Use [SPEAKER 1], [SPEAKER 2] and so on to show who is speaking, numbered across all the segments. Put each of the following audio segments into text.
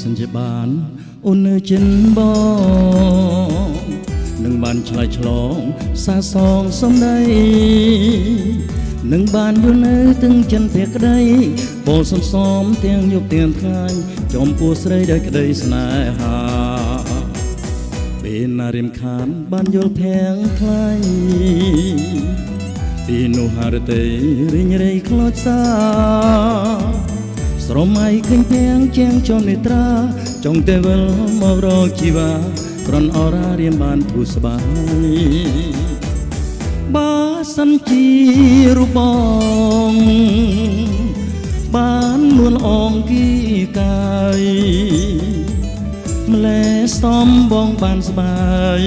[SPEAKER 1] សិនជាបានអូននៅចិនបងនឹងបានឆ្លើយឆ្លងសាសងសំដីនឹងបានយល់នៅទាំងចិនភក្តីពោសំសំទាំងយប់ទាំងថ្ងៃចំពោះស្រីដោយក្តីស្នេហាពេលណារៀមខានបានយល់ភាំងថ្លៃពីនោះហរទេរិញរៃខ្លោចសាស្រមៃឃើញភាំងជាងចំនេត្រាចង់តែវិលមករកជីវាប្រនអរារៀមបានធូរស្បើយបើសិនជារូបបងបាននួនអងគីកាយម្លែសំបងបានស្បាយ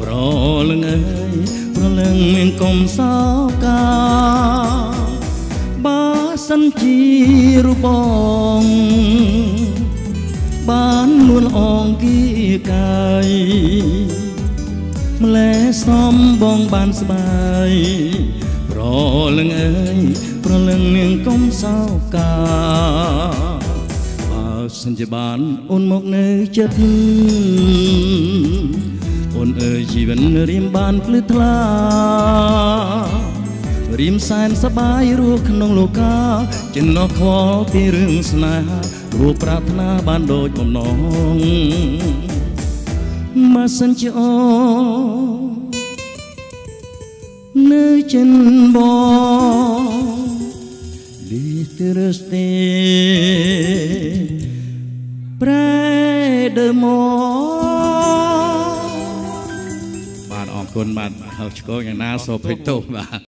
[SPEAKER 1] ប្រលឹងអើយប្រលឹងមានកុំសោកាបើ សិនជារូបបង បាននួនអងគីកាយម្លែសំបងបានស្បាយប្រលឹងអើយប្រលឹងនាងកុំសោកាបើសិនជាបានអូនមកនៅចិត្តអូនអើយជីវិតរៀមបានភ្លឺថ្លា រៀមសែនសបាយរស់ក្នុងលោកាចំណោះខ្វល់ពីរឿងស្នេហារួប្រាថ្នាបានដូចបំណងមកសិនជាអូនៅចិនបង Literste près de moi បាទអរគុណបាទហៅឆ្កងយ៉ាងណាសូមភ័យទោសបាទ